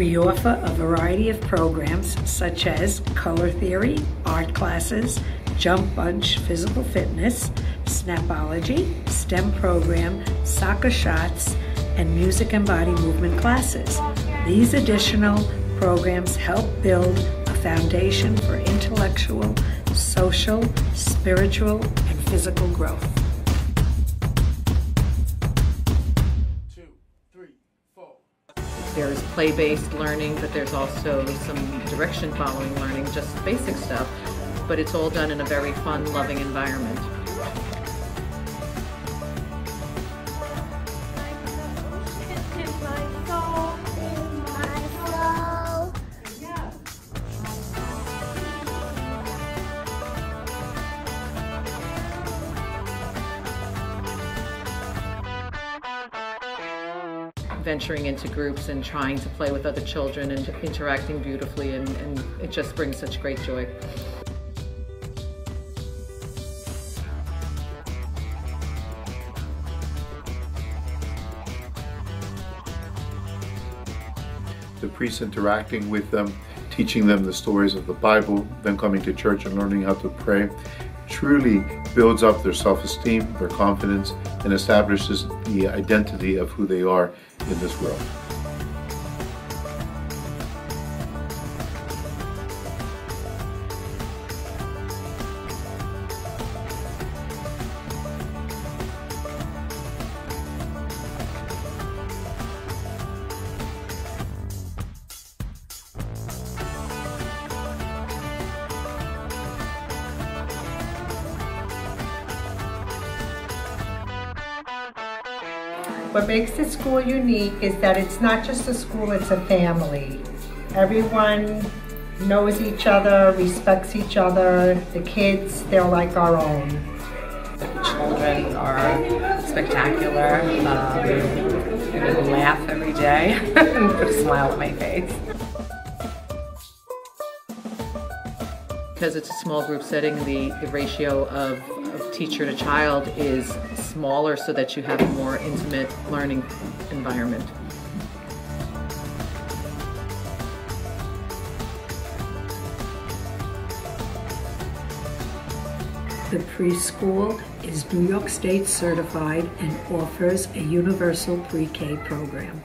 We offer a variety of programs such as color theory, art classes, jump bunch physical fitness, snapology, STEM program, soccer shots, and music and body movement classes. These additional programs help build a foundation for intellectual, social, spiritual, and physical growth. There's play-based learning, but there's also some direction-following learning, just basic stuff, but it's all done in a very fun, loving environment. Venturing into groups and trying to play with other children and interacting beautifully and, and it just brings such great joy. The priests interacting with them, teaching them the stories of the Bible, then coming to church and learning how to pray, truly builds up their self-esteem, their confidence, and establishes the identity of who they are in this world. What makes the school unique is that it's not just a school, it's a family. Everyone knows each other, respects each other. The kids, they're like our own. The children are spectacular. Um, they make me laugh every day and put a smile on my face. Because it's a small group setting, the, the ratio of, of teacher to child is smaller so that you have a more intimate learning environment. The preschool is New York State certified and offers a universal pre-K program.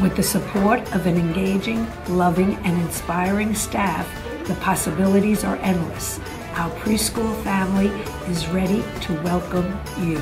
With the support of an engaging, loving, and inspiring staff, the possibilities are endless. Our preschool family is ready to welcome you.